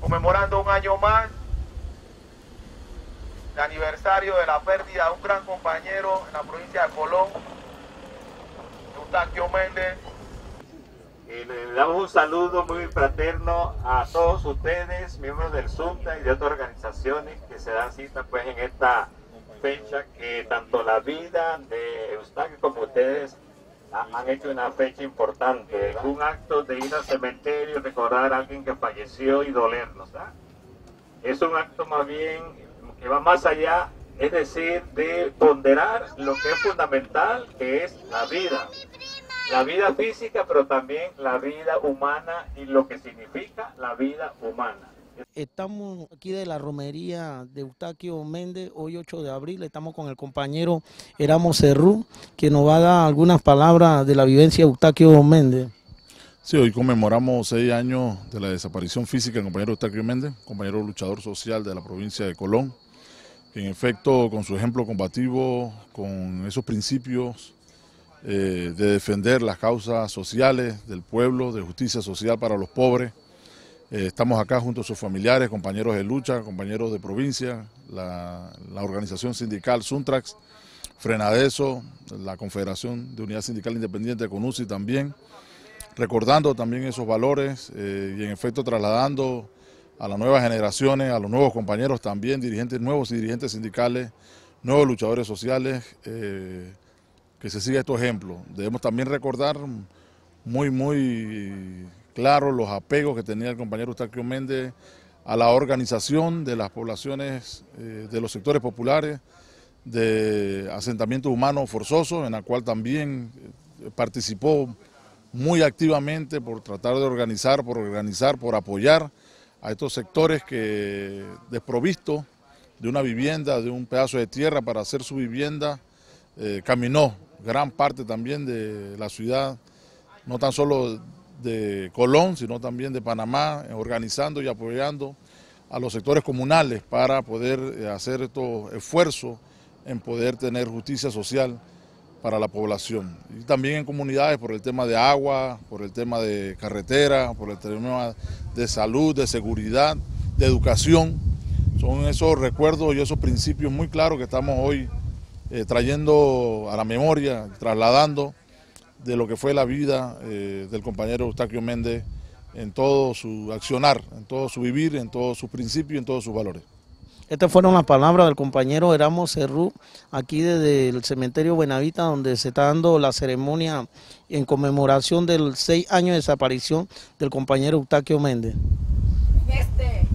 conmemorando un año más de aniversario de la pérdida de un gran compañero en la provincia de Colón, Eustaquio Méndez. Y le damos un saludo muy fraterno a todos ustedes, miembros del SUNTA y de otras organizaciones que se dan cita pues en esta fecha que tanto la vida de Eustaquio como ustedes han hecho una fecha importante, un acto de ir al cementerio, recordar a alguien que falleció y dolernos. Es un acto más bien que va más allá, es decir, de ponderar lo que es fundamental, que es la vida. La vida física, pero también la vida humana y lo que significa la vida humana. Estamos aquí de la romería de Eustaquio Méndez, hoy 8 de abril, estamos con el compañero Eramo Cerrú, que nos va a dar algunas palabras de la vivencia de Eustaquio Méndez. Sí, hoy conmemoramos seis años de la desaparición física del compañero Eustaquio Méndez, compañero luchador social de la provincia de Colón, en efecto con su ejemplo combativo, con esos principios eh, de defender las causas sociales del pueblo, de justicia social para los pobres, eh, estamos acá junto a sus familiares, compañeros de lucha, compañeros de provincia, la, organización sindical Suntrax, Frenadeso, la Confederación de Unidad Sindical Independiente CONUSI también, recordando también esos valores eh, y en efecto trasladando a las nuevas generaciones, a los nuevos compañeros también, dirigentes nuevos y dirigentes sindicales, nuevos luchadores sociales, eh, que se siga estos ejemplos. Debemos también recordar muy, muy claro los apegos que tenía el compañero Eustaquio Méndez a la organización de las poblaciones eh, de los sectores populares, de asentamientos humanos forzosos, en la cual también eh, participó muy activamente por tratar de organizar, por organizar, por apoyar a estos sectores que desprovisto de una vivienda, de un pedazo de tierra para hacer su vivienda, eh, caminó gran parte también de la ciudad, no tan solo de Colón, sino también de Panamá, eh, organizando y apoyando a los sectores comunales para poder eh, hacer estos esfuerzos en poder tener justicia social para la población. Y también en comunidades por el tema de agua, por el tema de carretera, por el tema de salud, de seguridad, de educación. Son esos recuerdos y esos principios muy claros que estamos hoy eh, trayendo a la memoria, trasladando de lo que fue la vida eh, del compañero Eustaquio Méndez en todo su accionar, en todo su vivir, en todos sus principios, en todos sus valores. Estas fueron las palabras del compañero Eramo Cerrú, aquí desde el cementerio Buenavita, donde se está dando la ceremonia en conmemoración del seis años de desaparición del compañero Eustaquio Méndez. Este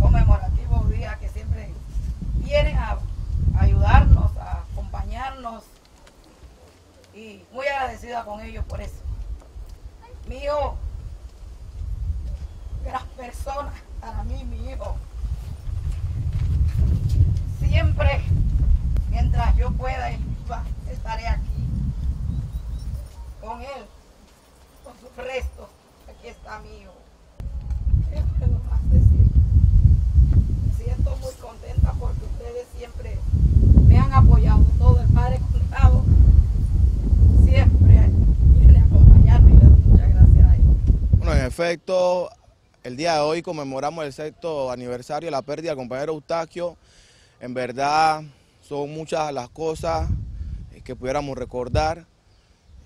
conmemorativo día que siempre vienen a ayudarnos, a acompañarnos, y muy con ellos por eso. Mi hijo, gran persona para mí, mi hijo. Siempre, mientras yo pueda estaré aquí con él, con sus restos. Aquí está mi hijo. ¿Qué puedo más decir? Me siento muy contenta porque ustedes siempre me han apoyado, todo el Padre Contado siempre viene a acompañarme y le doy muchas gracias a él. Bueno, en efecto, el día de hoy conmemoramos el sexto aniversario de la pérdida del compañero Eustaquio. En verdad, son muchas las cosas que pudiéramos recordar.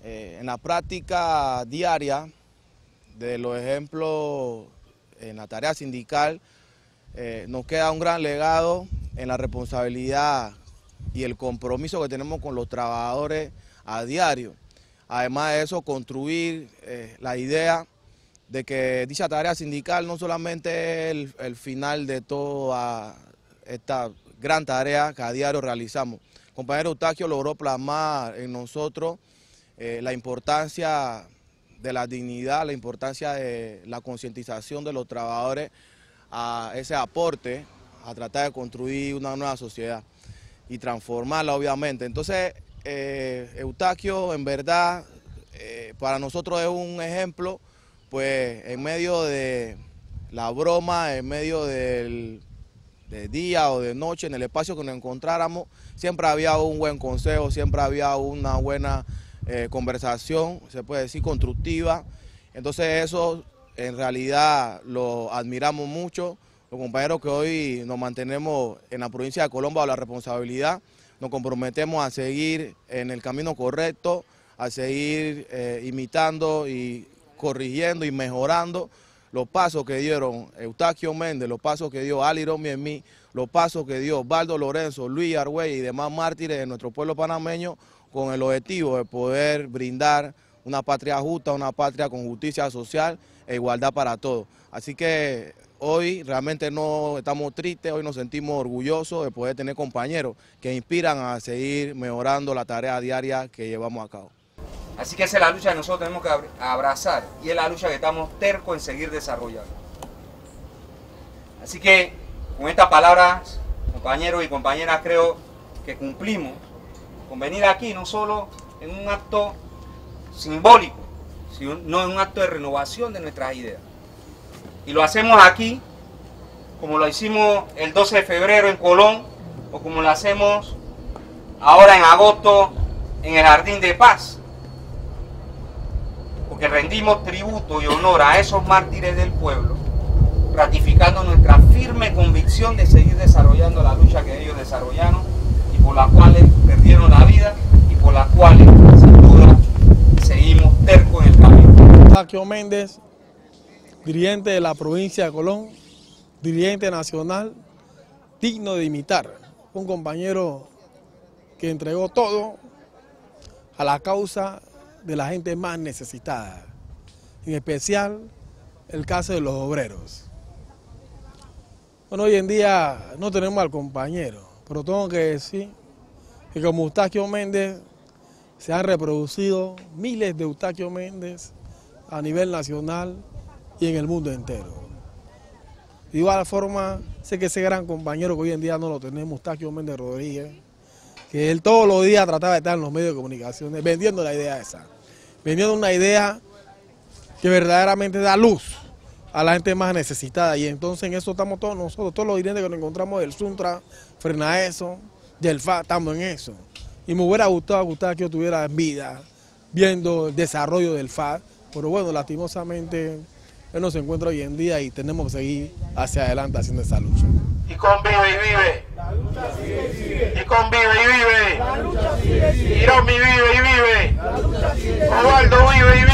Eh, en la práctica diaria de los ejemplos en la tarea sindical, eh, nos queda un gran legado en la responsabilidad y el compromiso que tenemos con los trabajadores a diario. Además de eso, construir eh, la idea de que dicha tarea sindical no solamente es el, final de toda esta gran tarea que a diario realizamos. compañero Eustaquio logró plasmar en nosotros eh, la importancia de la dignidad, la importancia de la concientización de los trabajadores a ese aporte, a tratar de construir una nueva sociedad y transformarla obviamente. Entonces, eh, Eustaquio en verdad eh, para nosotros es un ejemplo, pues en medio de la broma, en medio del de día o de noche, en el espacio que nos encontráramos, siempre había un buen consejo, siempre había una buena eh, conversación, se puede decir constructiva. Entonces eso en realidad lo admiramos mucho los compañeros que hoy nos mantenemos en la provincia de Colombo a la responsabilidad, nos comprometemos a seguir en el camino correcto, a seguir eh, imitando y corrigiendo y mejorando los pasos que dieron Eustaquio Méndez, los pasos que dio Ali Romy en mí, los pasos que dio Baldo Lorenzo, Luis Argüey y demás mártires de nuestro pueblo panameño con el objetivo de poder brindar una patria justa, una patria con justicia social e igualdad para todos. Así que hoy realmente no estamos tristes, hoy nos sentimos orgullosos de poder tener compañeros que inspiran a seguir mejorando la tarea diaria que llevamos a cabo. Así que esa es la lucha que nosotros tenemos que abrazar y es la lucha que estamos tercos en seguir desarrollando. Así que con estas palabras, compañeros y compañeras, creo que cumplimos con venir aquí no solo en un acto simbólico, sino en un acto de renovación de nuestras ideas. Y lo hacemos aquí, como lo hicimos el 12 de febrero en Colón, o como lo hacemos ahora en agosto en el Jardín de Paz que rendimos tributo y honor a esos mártires del pueblo, ratificando nuestra firme convicción de seguir desarrollando la lucha que ellos desarrollaron y por la cuales perdieron la vida y por la cuales, sin duda, seguimos tercos en el camino. Paquio Méndez, dirigente de la provincia de Colón, dirigente nacional, digno de imitar, un compañero que entregó todo a la causa de la gente más necesitada, en especial el caso de los obreros. Bueno, hoy en día no tenemos al compañero, pero tengo que decir que como Eustaquio Méndez se han reproducido miles de Eustaquio Méndez a nivel nacional y en el mundo entero. De igual forma, sé que ese gran compañero que hoy en día no lo tenemos, Eustaquio Méndez Rodríguez, que él todos los días trataba de estar en los medios de comunicación vendiendo la idea esa, vendiendo una idea que verdaderamente da luz a la gente más necesitada y entonces en eso estamos todos nosotros, todos los dirigentes que nos encontramos del Suntra, frena eso, del FA, estamos en eso. Y me hubiera gustado, gustado que yo estuviera en vida viendo el desarrollo del FA, pero bueno, lastimosamente él no se encuentra hoy en día y tenemos que seguir hacia adelante haciendo esa lucha y convive y vive. La lucha sigue y sigue. Y convive y vive. La lucha sigue y sigue. Y vive. La lucha sigue y sigue. Osvaldo vive y vive.